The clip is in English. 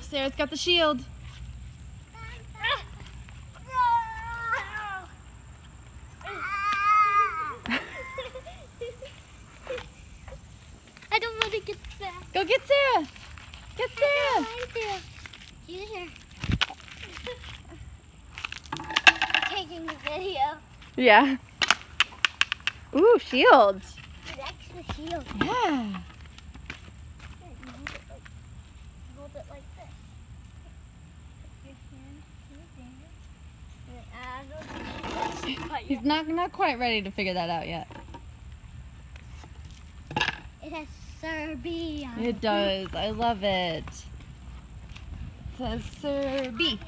Sarah's got the shield. I don't want to get back. Go get Sarah. Get Sarah. Right there. Here. Taking the video. Yeah. Ooh, shield. That's the shield. Yeah. He's not not quite ready to figure that out yet. It has Serbia. It does. I love it. It says Sir B.